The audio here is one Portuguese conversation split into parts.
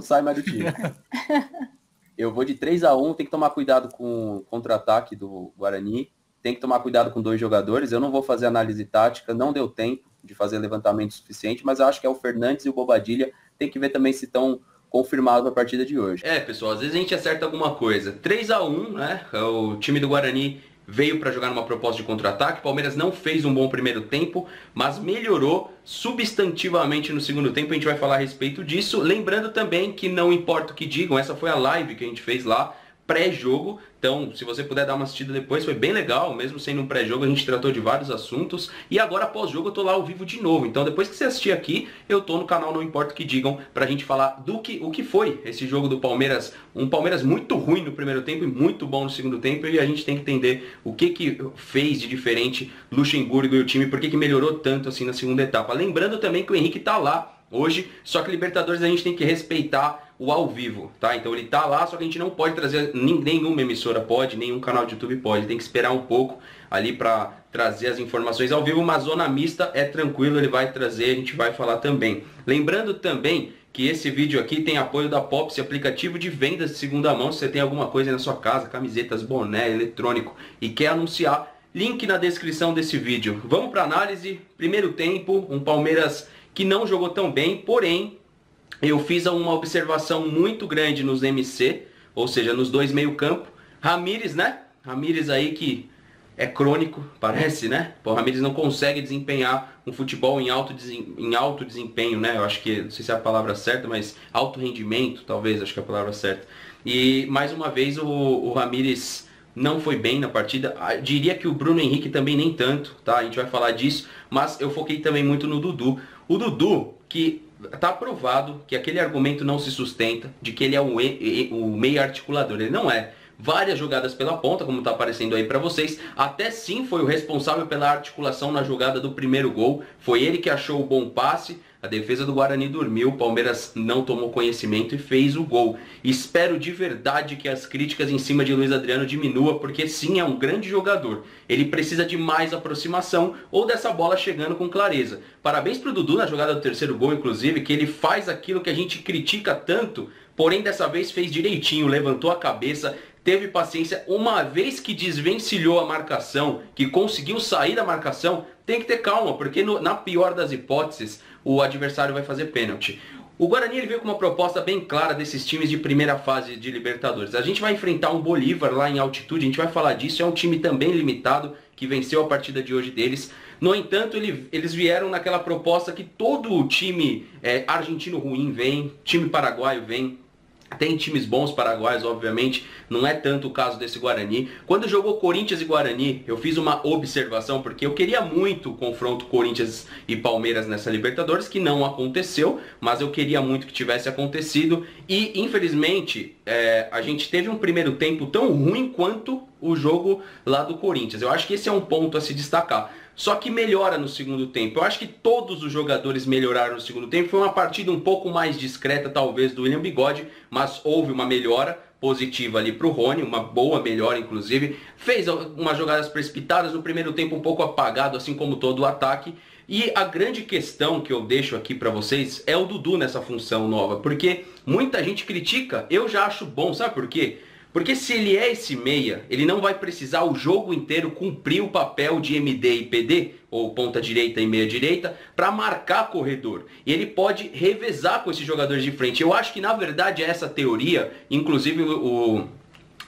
não sai mais do time. Eu vou de 3 a 1 tem que tomar cuidado com o contra-ataque do Guarani, tem que tomar cuidado com dois jogadores. Eu não vou fazer análise tática, não deu tempo de fazer levantamento suficiente, mas eu acho que é o Fernandes e o Bobadilha. Tem que ver também se estão confirmados para a partida de hoje. É, pessoal, às vezes a gente acerta alguma coisa. 3 a 1 né? O time do Guarani veio para jogar numa proposta de contra-ataque. Palmeiras não fez um bom primeiro tempo, mas melhorou substantivamente no segundo tempo. A gente vai falar a respeito disso. Lembrando também que não importa o que digam, essa foi a live que a gente fez lá pré-jogo. Então, se você puder dar uma assistida depois, foi bem legal, mesmo sendo um pré-jogo, a gente tratou de vários assuntos. E agora, pós-jogo, eu tô lá ao vivo de novo. Então, depois que você assistir aqui, eu tô no canal Não Importa o que Digam, pra gente falar do que, o que foi esse jogo do Palmeiras. Um Palmeiras muito ruim no primeiro tempo e muito bom no segundo tempo. E a gente tem que entender o que que fez de diferente Luxemburgo e o time, por que que melhorou tanto assim na segunda etapa. Lembrando também que o Henrique tá lá hoje, só que Libertadores a gente tem que respeitar o ao vivo, tá? Então ele tá lá, só que a gente não pode trazer, nenhuma emissora pode, nenhum canal de YouTube pode, tem que esperar um pouco ali para trazer as informações ao vivo, mas zona mista é tranquilo, ele vai trazer, a gente vai falar também. Lembrando também que esse vídeo aqui tem apoio da Pops, aplicativo de vendas de segunda mão, se você tem alguma coisa na sua casa, camisetas, boné, eletrônico e quer anunciar, link na descrição desse vídeo. Vamos para análise, primeiro tempo, um Palmeiras que não jogou tão bem, porém eu fiz uma observação muito grande nos MC, ou seja, nos dois meio campo. Ramires, né? Ramires aí que é crônico, parece, né? O Ramires não consegue desempenhar um futebol em alto, em alto desempenho, né? Eu acho que, não sei se é a palavra certa, mas alto rendimento, talvez, acho que é a palavra certa. E, mais uma vez, o, o Ramires não foi bem na partida. Ah, diria que o Bruno Henrique também nem tanto, tá? A gente vai falar disso, mas eu foquei também muito no Dudu. O Dudu, que está provado que aquele argumento não se sustenta, de que ele é o, o meio articulador. Ele não é. Várias jogadas pela ponta, como está aparecendo aí para vocês. Até sim foi o responsável pela articulação na jogada do primeiro gol. Foi ele que achou o bom passe a defesa do Guarani dormiu, o Palmeiras não tomou conhecimento e fez o gol. Espero de verdade que as críticas em cima de Luiz Adriano diminua, porque sim, é um grande jogador. Ele precisa de mais aproximação ou dessa bola chegando com clareza. Parabéns pro Dudu na jogada do terceiro gol, inclusive, que ele faz aquilo que a gente critica tanto, porém dessa vez fez direitinho, levantou a cabeça, teve paciência, uma vez que desvencilhou a marcação, que conseguiu sair da marcação, tem que ter calma, porque no, na pior das hipóteses, o adversário vai fazer pênalti. O Guarani ele veio com uma proposta bem clara desses times de primeira fase de Libertadores. A gente vai enfrentar um Bolívar lá em altitude, a gente vai falar disso, é um time também limitado, que venceu a partida de hoje deles. No entanto, ele, eles vieram naquela proposta que todo time é, argentino ruim vem, time paraguaio vem, tem times bons paraguaios, obviamente, não é tanto o caso desse Guarani. Quando jogou Corinthians e Guarani, eu fiz uma observação, porque eu queria muito o confronto Corinthians e Palmeiras nessa Libertadores, que não aconteceu, mas eu queria muito que tivesse acontecido. E, infelizmente, é, a gente teve um primeiro tempo tão ruim quanto o jogo lá do Corinthians. Eu acho que esse é um ponto a se destacar. Só que melhora no segundo tempo. Eu acho que todos os jogadores melhoraram no segundo tempo. Foi uma partida um pouco mais discreta, talvez, do William Bigode, mas houve uma melhora positiva ali para o Rony, uma boa melhora inclusive. Fez umas jogadas precipitadas no primeiro tempo um pouco apagado, assim como todo o ataque. E a grande questão que eu deixo aqui para vocês é o Dudu nessa função nova, porque muita gente critica, eu já acho bom, sabe por quê? Porque se ele é esse meia, ele não vai precisar o jogo inteiro cumprir o papel de MD e PD, ou ponta direita e meia direita, para marcar corredor. E ele pode revezar com esses jogadores de frente. Eu acho que na verdade essa teoria, inclusive o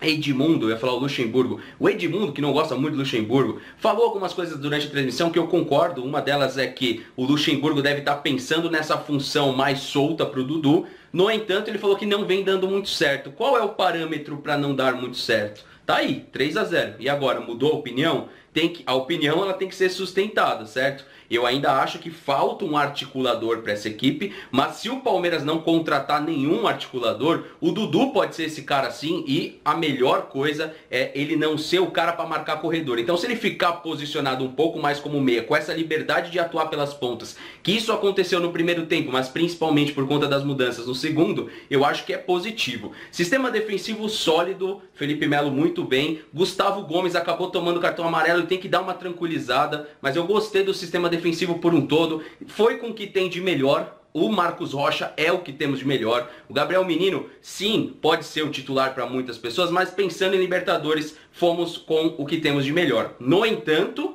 Edmundo, eu ia falar o Luxemburgo. O Edmundo, que não gosta muito do Luxemburgo, falou algumas coisas durante a transmissão que eu concordo. Uma delas é que o Luxemburgo deve estar pensando nessa função mais solta para o Dudu. No entanto, ele falou que não vem dando muito certo. Qual é o parâmetro para não dar muito certo? Tá aí, 3 a 0. E agora, mudou a opinião? Tem que, a opinião ela tem que ser sustentada, certo? Eu ainda acho que falta um articulador para essa equipe, mas se o Palmeiras não contratar nenhum articulador, o Dudu pode ser esse cara sim e a melhor coisa é ele não ser o cara para marcar corredor. Então se ele ficar posicionado um pouco mais como meia, com essa liberdade de atuar pelas pontas, que isso aconteceu no primeiro tempo, mas principalmente por conta das mudanças no segundo, eu acho que é positivo. Sistema defensivo sólido, Felipe Melo muito bem, Gustavo Gomes acabou tomando cartão amarelo e tem que dar uma tranquilizada, mas eu gostei do sistema defensivo defensivo por um todo, foi com o que tem de melhor, o Marcos Rocha é o que temos de melhor. O Gabriel Menino, sim, pode ser o titular para muitas pessoas, mas pensando em Libertadores, fomos com o que temos de melhor. No entanto,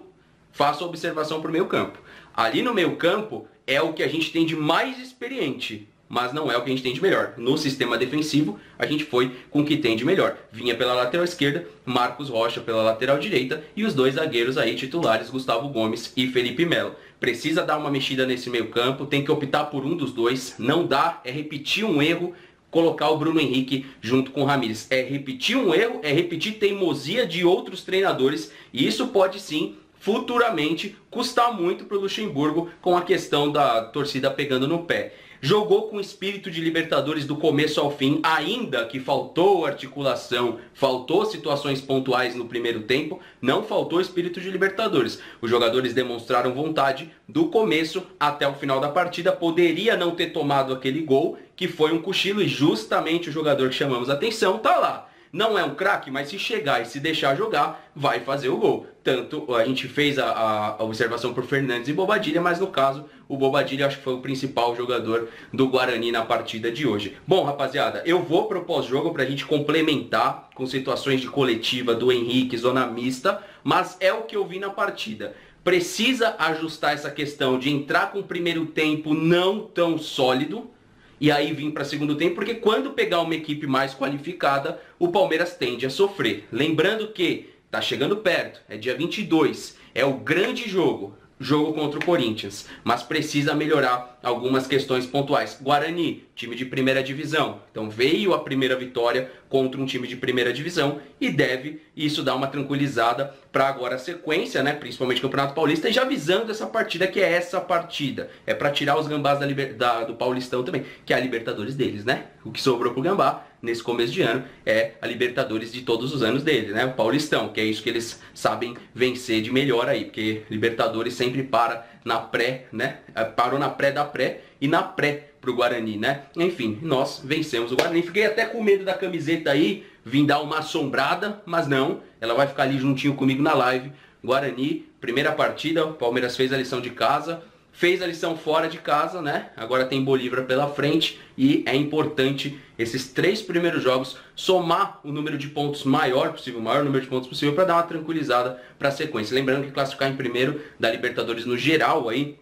faço a observação para o meio campo. Ali no meio campo é o que a gente tem de mais experiente mas não é o que a gente tem de melhor. No sistema defensivo, a gente foi com o que tem de melhor. Vinha pela lateral esquerda, Marcos Rocha pela lateral direita e os dois zagueiros aí titulares, Gustavo Gomes e Felipe Melo. Precisa dar uma mexida nesse meio campo, tem que optar por um dos dois, não dá, é repetir um erro, colocar o Bruno Henrique junto com o Ramires. É repetir um erro, é repetir teimosia de outros treinadores e isso pode sim futuramente custar muito para o Luxemburgo com a questão da torcida pegando no pé jogou com espírito de Libertadores do começo ao fim, ainda que faltou articulação, faltou situações pontuais no primeiro tempo, não faltou espírito de Libertadores. Os jogadores demonstraram vontade do começo até o final da partida, poderia não ter tomado aquele gol, que foi um cochilo e justamente o jogador que chamamos a atenção tá lá não é um craque, mas se chegar e se deixar jogar, vai fazer o gol. Tanto a gente fez a, a observação por Fernandes e Bobadilha, mas no caso, o Bobadilha acho que foi o principal jogador do Guarani na partida de hoje. Bom, rapaziada, eu vou pro pós-jogo pra gente complementar com situações de coletiva do Henrique, zona mista, mas é o que eu vi na partida precisa ajustar essa questão de entrar com o primeiro tempo não tão sólido, e aí vir para segundo tempo, porque quando pegar uma equipe mais qualificada, o Palmeiras tende a sofrer. Lembrando que tá chegando perto, é dia 22, é o grande jogo jogo contra o Corinthians, mas precisa melhorar algumas questões pontuais. Guarani, time de primeira divisão. Então veio a primeira vitória contra um time de primeira divisão e deve isso dar uma tranquilizada para agora a sequência, né, principalmente Campeonato Paulista, e já visando essa partida que é essa partida. É para tirar os gambás da, da, do Paulistão também, que é a Libertadores deles, né? O que sobrou pro gambá nesse começo de ano é a Libertadores de todos os anos dele, né? O Paulistão, que é isso que eles sabem vencer de melhor aí, porque Libertadores sempre para na pré, né? É, parou na pré da pré e na pré pro Guarani, né? Enfim, nós vencemos o Guarani. Fiquei até com medo da camiseta aí, vim dar uma assombrada, mas não, ela vai ficar ali juntinho comigo na live. Guarani, primeira partida, o Palmeiras fez a lição de casa, fez a lição fora de casa, né? Agora tem Bolívar pela frente e é importante esses três primeiros jogos somar o número de pontos maior possível, o maior número de pontos possível para dar uma tranquilizada para a sequência. Lembrando que classificar em primeiro da Libertadores no geral aí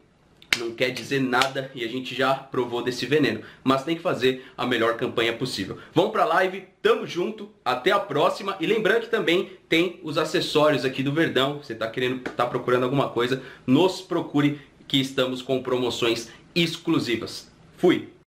não quer dizer nada e a gente já provou desse veneno, mas tem que fazer a melhor campanha possível. Vamos para a live, tamo junto, até a próxima e lembrando que também tem os acessórios aqui do Verdão. Você está querendo, tá procurando alguma coisa, nos procure que estamos com promoções exclusivas. Fui!